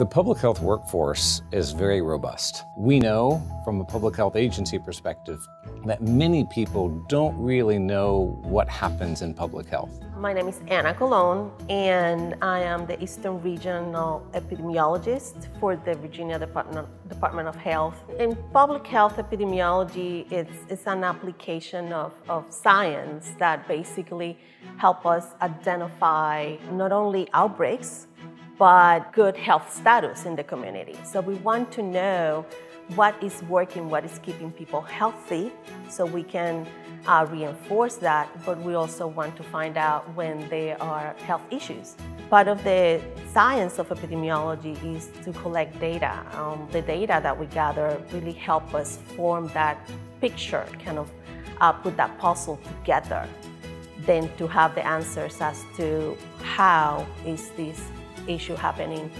The public health workforce is very robust. We know from a public health agency perspective that many people don't really know what happens in public health. My name is Anna Colon, and I am the Eastern Regional Epidemiologist for the Virginia Department, Department of Health. In public health epidemiology, it's, it's an application of, of science that basically help us identify not only outbreaks, but good health status in the community. So we want to know what is working, what is keeping people healthy, so we can uh, reinforce that, but we also want to find out when there are health issues. Part of the science of epidemiology is to collect data. Um, the data that we gather really help us form that picture, kind of uh, put that puzzle together, then to have the answers as to how is this issue happening.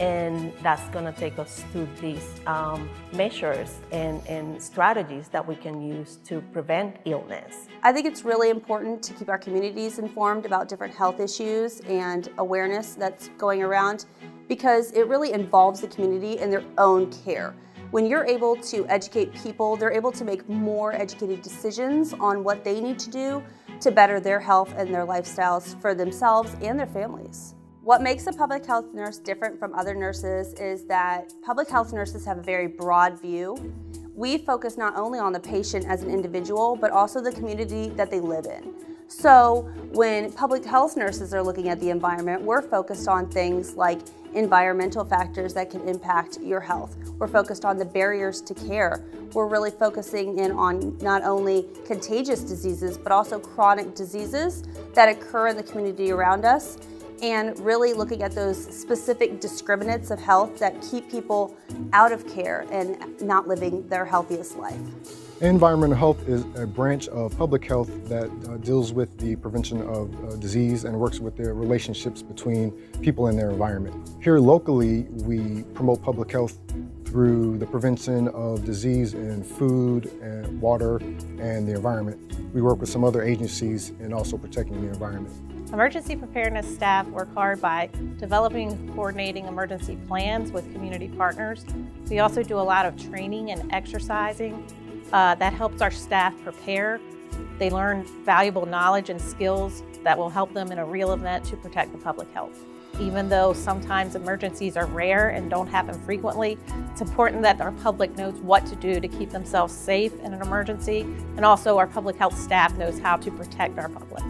And that's going to take us to these um, measures and, and strategies that we can use to prevent illness. I think it's really important to keep our communities informed about different health issues and awareness that's going around because it really involves the community in their own care. When you're able to educate people, they're able to make more educated decisions on what they need to do to better their health and their lifestyles for themselves and their families. What makes a public health nurse different from other nurses is that public health nurses have a very broad view. We focus not only on the patient as an individual, but also the community that they live in. So when public health nurses are looking at the environment, we're focused on things like environmental factors that can impact your health. We're focused on the barriers to care. We're really focusing in on not only contagious diseases, but also chronic diseases that occur in the community around us and really looking at those specific discriminants of health that keep people out of care and not living their healthiest life. Environmental health is a branch of public health that uh, deals with the prevention of uh, disease and works with the relationships between people and their environment. Here locally, we promote public health through the prevention of disease in food and water and the environment. We work with some other agencies in also protecting the environment. Emergency preparedness staff work hard by developing and coordinating emergency plans with community partners. We also do a lot of training and exercising uh, that helps our staff prepare. They learn valuable knowledge and skills that will help them in a real event to protect the public health. Even though sometimes emergencies are rare and don't happen frequently, it's important that our public knows what to do to keep themselves safe in an emergency, and also our public health staff knows how to protect our public.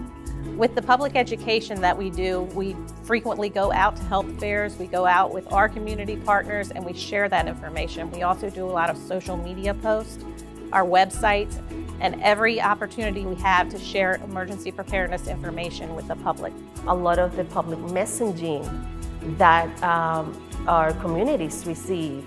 With the public education that we do, we frequently go out to health fairs, we go out with our community partners, and we share that information. We also do a lot of social media posts, our websites, and every opportunity we have to share emergency preparedness information with the public. A lot of the public messaging that um, our communities receive,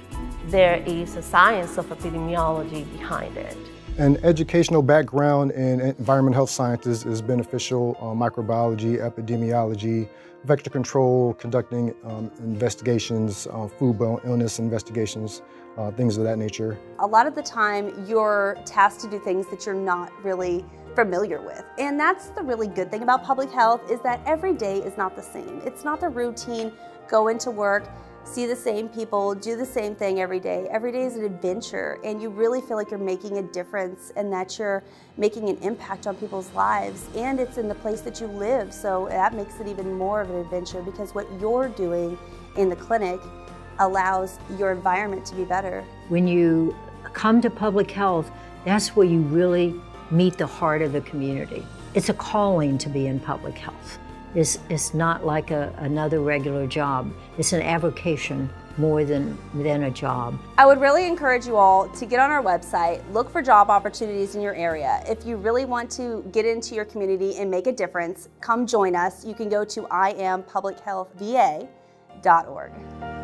there is a science of epidemiology behind it. An educational background in environmental health sciences is beneficial, uh, microbiology, epidemiology, vector control, conducting um, investigations, uh, foodborne illness investigations, uh, things of that nature. A lot of the time you're tasked to do things that you're not really familiar with. And that's the really good thing about public health is that every day is not the same. It's not the routine, go into work, see the same people, do the same thing every day. Every day is an adventure and you really feel like you're making a difference and that you're making an impact on people's lives and it's in the place that you live. So that makes it even more of an adventure because what you're doing in the clinic allows your environment to be better. When you come to public health, that's where you really meet the heart of the community. It's a calling to be in public health. It's, it's not like a, another regular job. It's an avocation more than, than a job. I would really encourage you all to get on our website, look for job opportunities in your area. If you really want to get into your community and make a difference, come join us. You can go to iampublichealthva.org.